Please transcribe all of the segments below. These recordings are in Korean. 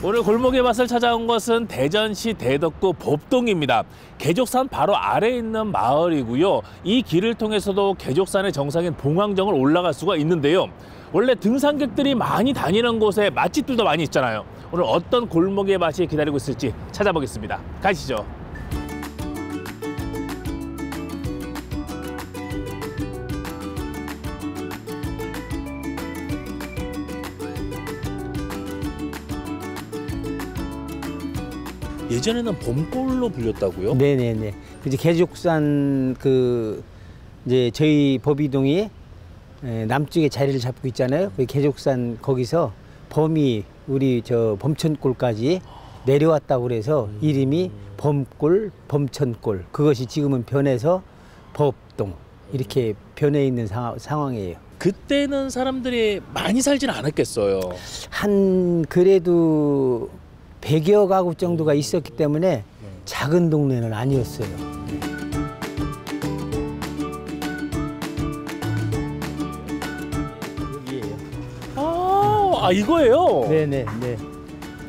오늘 골목의 맛을 찾아온 것은 대전시 대덕구 법동입니다. 개족산 바로 아래에 있는 마을이고요. 이 길을 통해서도 개족산의 정상인 봉황정을 올라갈 수가 있는데요. 원래 등산객들이 많이 다니는 곳에 맛집들도 많이 있잖아요. 오늘 어떤 골목의 맛이 기다리고 있을지 찾아보겠습니다. 가시죠. 예전에는 봄골로 불렸다고요? 네네네. 이제 개족산 그 이제 저희 법이동이 에, 남쪽에 자리를 잡고 있잖아요. 그 개족산 거기서 범이 우리 저 범천골까지 내려왔다고 그래서 이름이 범골, 범천골. 그것이 지금은 변해서 법동 이렇게 변해 있는 상황, 상황이에요. 그때는 사람들이 많이 살지는 않았겠어요. 한 그래도 100여 가구 정도가 있었기 때문에 작은 동네는 아니었어요. 아, 아 이거예요? 네네 네.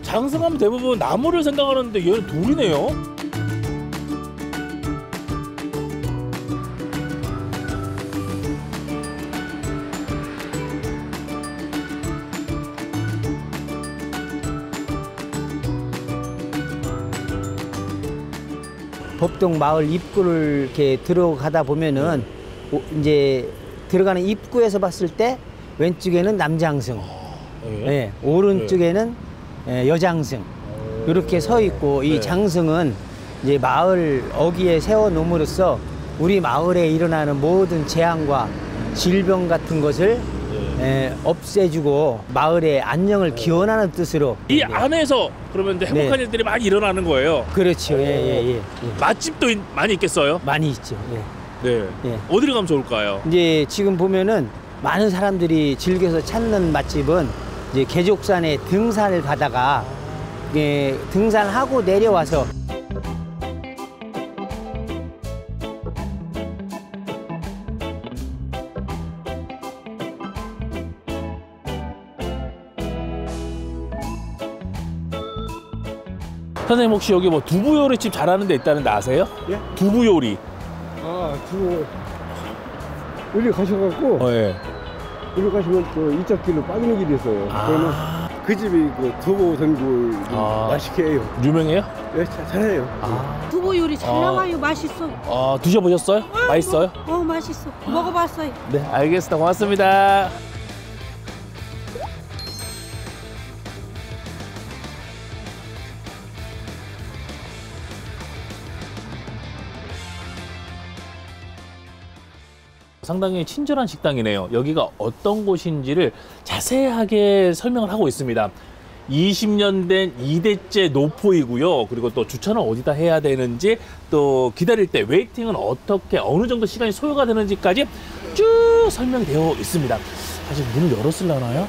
장승하면 대부분 나무를 생각하는데 얘는 돌이네요. 법동 마을 입구를 이렇게 들어가다 보면은 오- 이제 들어가는 입구에서 봤을 때 왼쪽에는 남장승, 예. 예, 오른쪽에는 예, 여장승 이렇게 서 있고 이 네. 장승은 이제 마을 어귀에 세워 놓음으로써 우리 마을에 일어나는 모든 재앙과 질병 같은 것을 예. 예, 없애주고 마을의 안녕을 기원하는 뜻으로 이 네. 안에서 그러면 이제 행복한 네. 일들이 많이 일어나는 거예요. 그렇죠 예 예 예 예, 예. 맛집도 있- 많이 있겠어요? 많이 있죠 예. 네. 예. 어디로 가면 좋을까요? 이제 지금 보면은 많은 사람들이 즐겨서 찾는 맛집은 이제 개족산에 등산을 가다가 예, 등산하고 내려와서 선생님 혹시 여기 뭐 두부 요리집 잘하는 데 있다는 데 아세요? 예? 두부 요리. 아, 그 여기 가셔갖고 어, 예. 여기 가시면 또 이쪽 길로 빠지는 길이 있어요. 그러면 아, 그 집이 그 두부 전골 아. 맛있게 해요. 유명해요? 예, 자- 잘해요. 아, 두부 요리 잘 아. 나와요. 맛있어. 아 드셔보셨어요? 맛있어요? 어, 맛있어. 먹어봤어요. 네, 알겠습니다. 고맙습니다. 상당히 친절한 식당이네요. 여기가 어떤 곳인지를 자세하게 설명을 하고 있습니다. 20년 된 2대째 노포이고요. 그리고 또 주차는 어디다 해야 되는지 또 기다릴 때 웨이팅은 어떻게 어느 정도 시간이 소요가 되는지까지 쭉 설명되어 있습니다. 아직 문을 열었을라나요?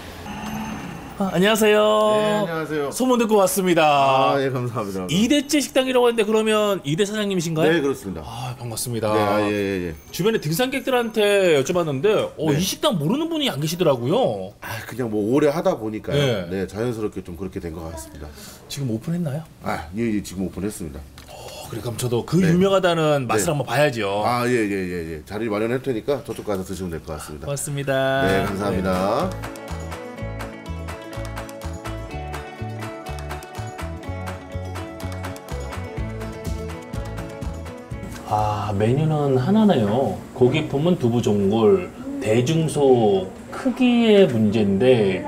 아, 안녕하세요. 네, 안녕하세요. 소문 듣고 왔습니다. 아, 예, 감사합니다. 2대째 식당이라고 하는데 그러면 2대 사장님이신가요? 네, 그렇습니다. 아, 반갑습니다. 네, 아, 예, 예, 예. 주변에 등산객들한테 여쭤봤는데 어, 네. 이 식당 모르는 분이 안 계시더라고요. 아, 그냥 뭐 오래 하다 보니까요. 네. 네, 자연스럽게 좀 그렇게 된 것 같습니다. 지금 오픈했나요? 아, 예, 예, 지금 오픈했습니다. 어, 그래 그럼 저도 그 네. 유명하다는 맛을 네. 한번 봐야죠. 아, 예, 예, 예, 예. 자리 마련할 테니까 저쪽 가서 드시면 될 것 같습니다. 고맙습니다. 네, 감사합니다. 아 메뉴는 하나네요. 고기품은 두부 종골, 대중소 크기의 문제인데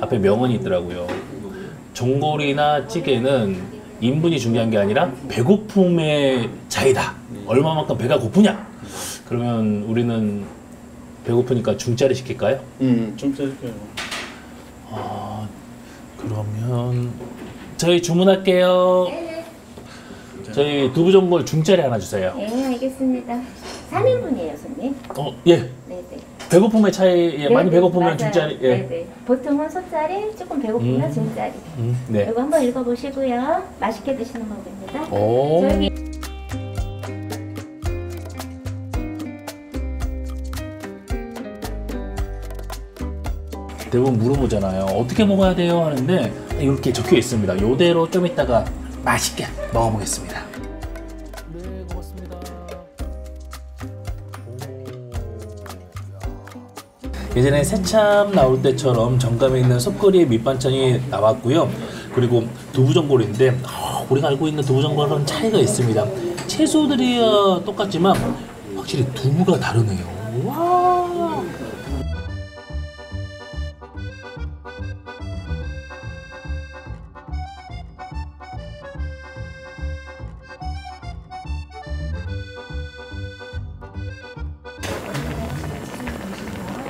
앞에 명언이 있더라고요. 종골이나 찌개는 인분이 중요한 게 아니라 배고픔의 차이다. 얼마만큼 배가 고프냐? 그러면 우리는 배고프니까 중짜리 시킬까요? 음, 좀 짤게요. 아 그러면 저희 주문할게요. 저희 두부 전골 중짜리 하나 주세요. 네, 알겠습니다. 3인분이에요, 손님. 어 예. 네, 네. 배고픔의 차이 예, 많이 네, 배고프면 맞아요. 중짜리 예. 네, 네. 보통은 소짜리, 조금 배고프면 음. 중짜리. 음, 네. 이거 한번 읽어보시고요. 맛있게 드시는 법입니다. 오. 대부분 물어보잖아요. 어떻게 먹어야 돼요? 하는데 이렇게 적혀 있습니다. 요대로 좀 이따가 맛있게 먹어보겠습니다. 네, 고맙습니다. 예전에 새참 나올 때처럼 정감에 있는 속거리의 밑반찬이 나왔고요. 그리고 두부전골인데 어, 우리가 알고 있는 두부전골은 차이가 있습니다. 채소들이야 똑같지만 확실히 두부가 다르네요. 와.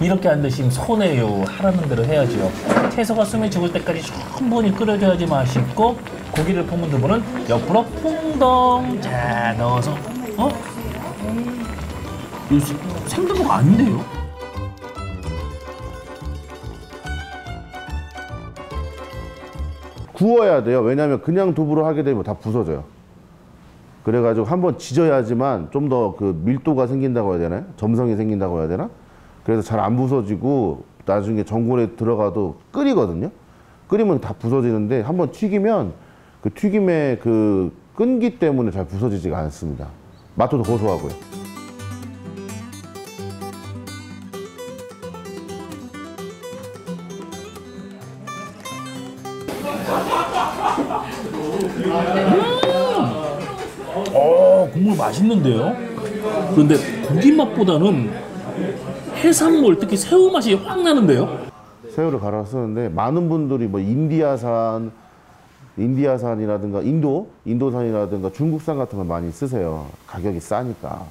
이렇게 안 드시면 손해요. 하라는 대로 해야죠. 채소가 숨이 죽을 때까지 충분히 끓여줘야지 맛있고 고기를 품은 두부는 옆으로 풍덩 자 넣어서 어? 생- 생두부가 아닌데요? 구워야 돼요. 왜냐하면 그냥 두부로 하게 되면 다 부서져요. 그래가지고 한번 지져야지만 좀 더 그 밀도가 생긴다고 해야 되나요? 점성이 생긴다고 해야 되나? 그래서 잘 안 부서지고 나중에 전골에 들어가도 끓이거든요. 끓이면 다 부서지는데 한번 튀기면 그 튀김의 그 끈기 때문에 잘 부서지지가 않습니다. 맛도 더 고소하고요. 어 국물 맛있는데요? 그런데 고기 맛보다는 해산물 특히 새우 맛이 확 나는데요? 새우를 갈아 쓰는데 많은 분들이 뭐 인디아산, 인디아산이라든가 인도, 인도산이라든가 중국산 같은 걸 많이 쓰세요. 가격이 싸니까.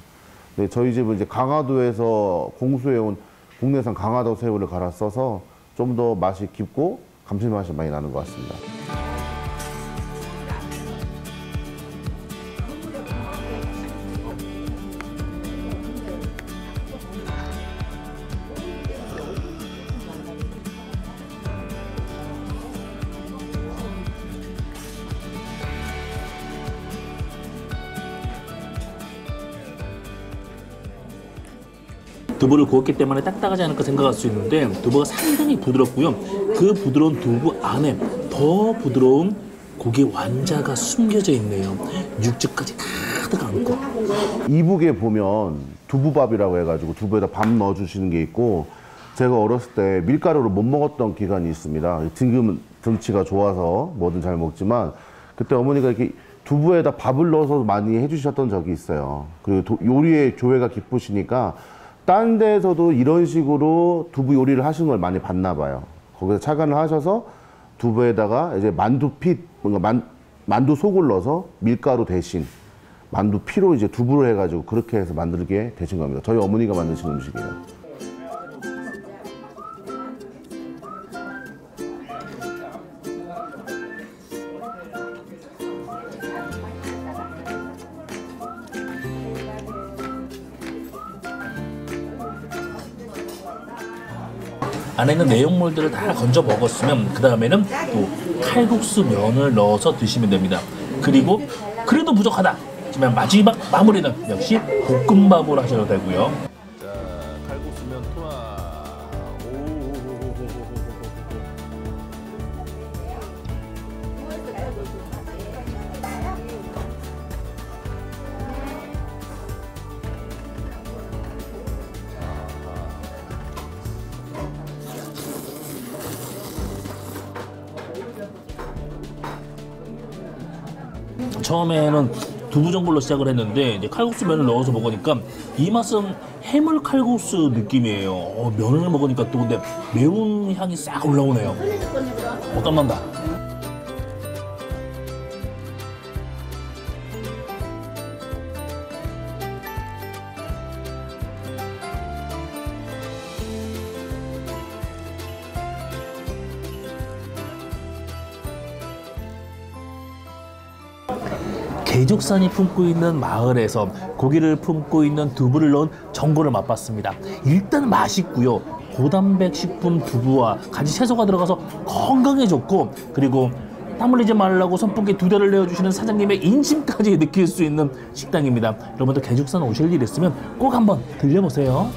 근데 저희 집은 이제 강화도에서 공수해온 국내산 강화도 새우를 갈아 써서 좀 더 맛이 깊고 감칠맛이 많이 나는 것 같습니다. 두부를 구웠기 때문에 딱딱하지 않을까 생각할 수 있는데 두부가 상당히 부드럽고요. 그 부드러운 두부 안에 더 부드러운 고기 완자가 숨겨져 있네요. 육즙까지 가득 안고. 이북에 보면 두부밥이라고 해가지고 두부에다 밥 넣어주시는 게 있고 제가 어렸을 때 밀가루를 못 먹었던 기간이 있습니다. 지금은 등치가 좋아서 뭐든 잘 먹지만 그때 어머니가 이렇게 두부에다 밥을 넣어서 많이 해주셨던 적이 있어요. 그리고 도- 요리에 조예가 깊으시니까 딴 데에서도 이런 식으로 두부 요리를 하시는 걸 많이 봤나 봐요. 거기서 착안을 하셔서 두부에다가 이제 만두핏, 뭔가 만, 만두 속을 넣어서 밀가루 대신 만두 피로 이제 두부를 해가지고 그렇게 해서 만들게 되신 겁니다. 저희 어머니가 만드신 음식이에요. 안에 있는 내용물들을 다 건져 먹었으면 그 다음에는 또 칼국수 면을 넣어서 드시면 됩니다. 그리고 그래도 부족하다. 하지만 마지막 마무리는 역시 볶음밥으로 하셔도 되고요. 처음에는 두부 전골로 시작을 했는데 이제 칼국수 면을 넣어서 먹으니까 이 맛은 해물 칼국수 느낌이에요. 어, 면을 먹으니까 또 근데 매운 향이 싹 올라오네요. 어, 땀난다. 개족산이 품고 있는 마을에서 고기를 품고 있는 두부를 넣은 전골을 맛봤습니다. 일단 맛있고요. 고단백 식품 두부와 가지 채소가 들어가서 건강에 좋고 그리고 땀 흘리지 말라고 선풍기 두 대를 내어주시는 사장님의 인심까지 느낄 수 있는 식당입니다. 여러분들 개족산 오실 일 있으면 꼭 한번 들려보세요.